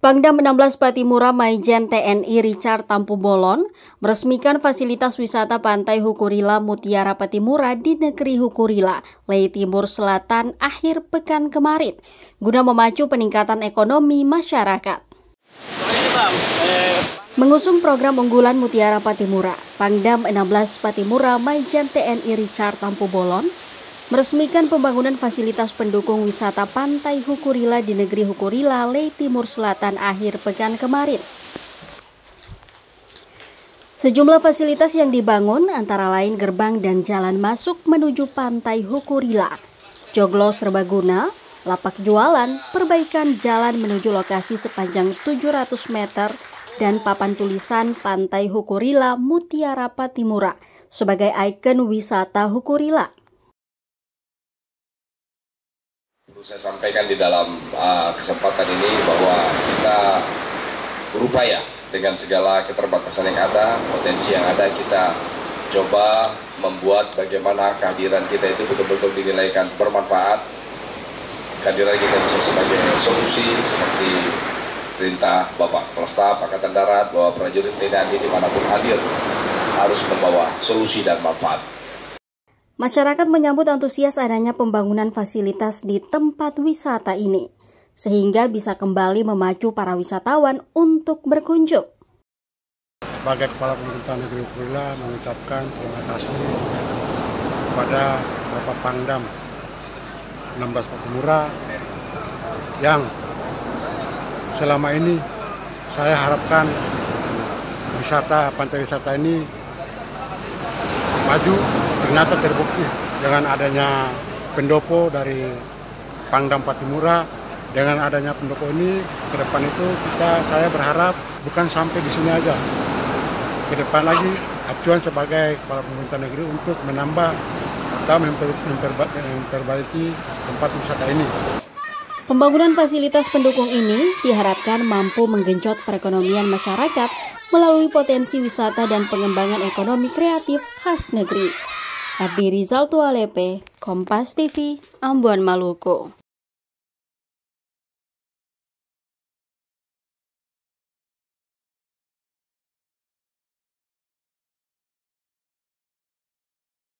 Pangdam 16 Patimura Maijen TNI Richard Tampu Bolon meresmikan fasilitas wisata Pantai Hukurila Mutiara Patimura di negeri Hukurila, Lei Timur Selatan akhir pekan kemarin, guna memacu peningkatan ekonomi masyarakat. Mengusung program unggulan Mutiara Patimura, Pangdam 16 Patimura Maijen TNI Richard Tampu Bolon meresmikan pembangunan fasilitas pendukung wisata Pantai Hukurila di negeri Hukurila, Lei Timur Selatan akhir pekan kemarin. Sejumlah fasilitas yang dibangun antara lain gerbang dan jalan masuk menuju Pantai Hukurila, joglo serbaguna, lapak jualan, perbaikan jalan menuju lokasi sepanjang 700 meter, dan papan tulisan Pantai Hukurila Mutiara Patimura sebagai ikon wisata Hukurila. Saya sampaikan di dalam uh, kesempatan ini bahwa kita berupaya dengan segala keterbatasan yang ada, potensi yang ada, kita coba membuat bagaimana kehadiran kita itu betul-betul dinilaikan bermanfaat. Kehadiran kita bisa sebagai solusi seperti perintah Bapak Kepala Staf Angkatan Darat bahwa prajurit TNI di mana pun hadir harus membawa solusi dan manfaat. Masyarakat menyambut antusias adanya pembangunan fasilitas di tempat wisata ini, sehingga bisa kembali memacu para wisatawan untuk berkunjung. Sebagai Kepala Pemerintah Negeri Pula mengucapkan terima kasih kepada Bapak Pangdam 16 Patimura yang selama ini saya harapkan wisata pantai wisata ini maju ternyata terbukti dengan adanya pendopo dari Pangdam Patimura dengan adanya pendopo ini ke depan itu kita saya berharap bukan sampai di sini aja ke depan lagi acuan sebagai kepala pemerintah negeri untuk menambah atau memperbaiki tempat wisata ini. Pembangunan fasilitas pendukung ini diharapkan mampu menggenjot perekonomian masyarakat melalui potensi wisata dan pengembangan ekonomi kreatif khas negeri. Abdi Rizal Tualepe, Kompas TV, Ambon Maluku.